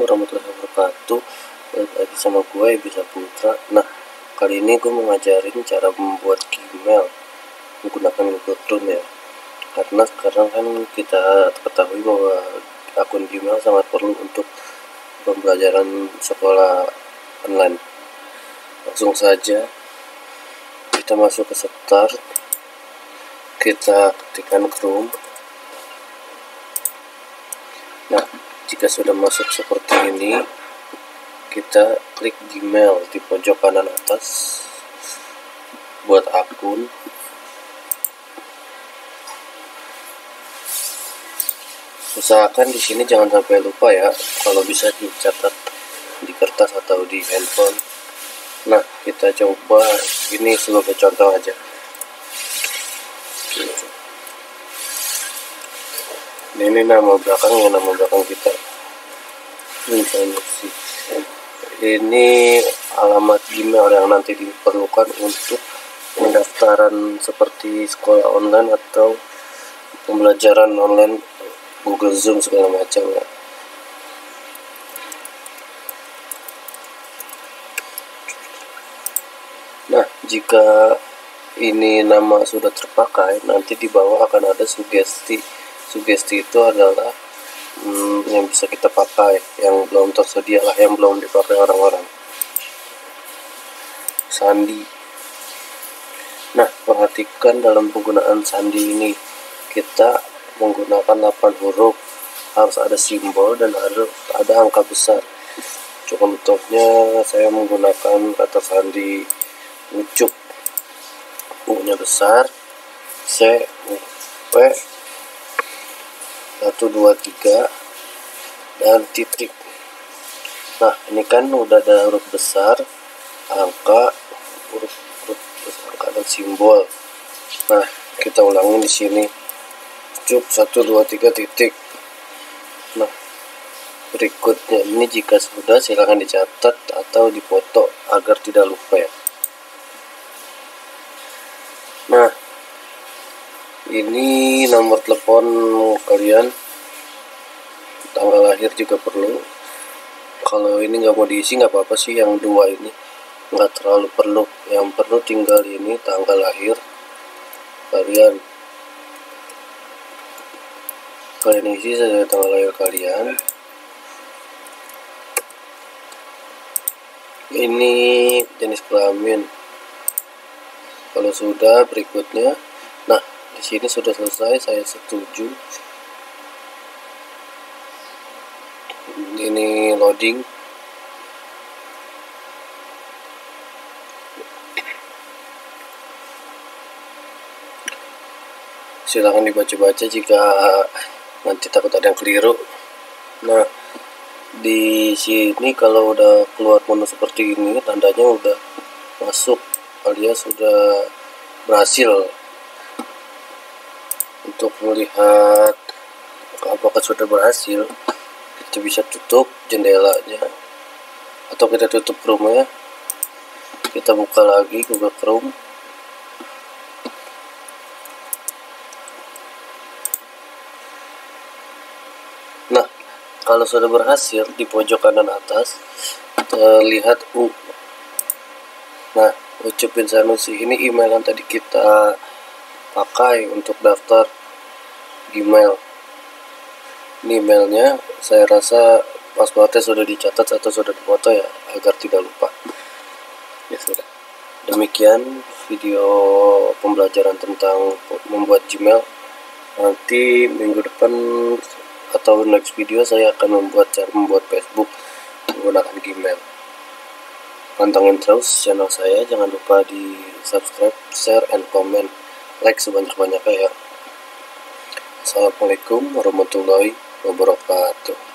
warahmatullahi wabarakatuh. Balik lagi sama gue bisa Putra. Nah kali ini gue mau ngajarin cara membuat Gmail Menggunakan Google Chrome ya. Karena sekarang kan kita ketahui bahwa akun Gmail sangat perlu untuk pembelajaran sekolah online. Langsung saja kita masuk ke start. Kita ketikkan Chrome. Nah, jika sudah masuk seperti ini, kita klik Gmail di pojok kanan atas, buat akun. Usahakan di sini jangan sampai lupa ya, kalau bisa dicatat di kertas atau di handphone. Nah, kita coba ini sebagai contoh aja. Ini nama belakang ya nama belakang kita. Ini alamat email yang nanti diperlukan untuk pendaftaran seperti sekolah online atau pembelajaran online Google Zoom segala macam ya. Nah jika ini nama sudah terpakai nanti di bawah akan ada sugesti sugesti itu adalah hmm, yang bisa kita pakai yang belum tersedia lah yang belum dipakai orang-orang. Sandi. Nah perhatikan dalam penggunaan sandi ini. Kita menggunakan 8 huruf harus ada simbol dan harus ada angka besar. Contohnya saya menggunakan kata sandi ucup. U besar c u p satu dua tiga. Dan titik. Nah ini kan udah ada huruf besar angka huruf huruf angka dan simbol. Nah kita ulangin di sini. Cuk satu dua tiga titik. Nah berikutnya ini jika sudah silahkan dicatat atau dipoto agar tidak lupa ya nah ini nomor telepon kalian. Tanggal lahir juga perlu. Kalau ini nggak mau diisi nggak apa-apa sih yang dua ini. Nggak terlalu perlu. Yang perlu tinggal ini tanggal lahir. Kalian. Kalian isi saja tanggal lahir kalian. Ini jenis kelamin. Kalau sudah berikutnya di sini sudah selesai saya setuju. Ini loading. Silahkan dibaca-baca jika nanti takut ada yang keliru. Nah di sini kalau udah keluar menu seperti ini tandanya udah masuk alias sudah berhasil untuk melihat apakah sudah berhasil kita bisa tutup jendelanya atau kita tutup chrome kita buka lagi Google Chrome. Nah kalau sudah berhasil di pojok kanan atas terlihat U. Nah ucapin Sanusi ini email yang tadi kita pakai untuk daftar Gmail ini emailnya saya rasa passwordnya sudah dicatat atau sudah dipoto ya agar tidak lupa. Ya sudah. Demikian video pembelajaran tentang membuat Gmail. Nanti minggu depan atau next video saya akan membuat cara membuat Facebook menggunakan Gmail. Pantengin terus channel saya jangan lupa di subscribe share and comment like sebanyak-banyaknya ya. Assalamualaikum warahmatullahi wabarakatuh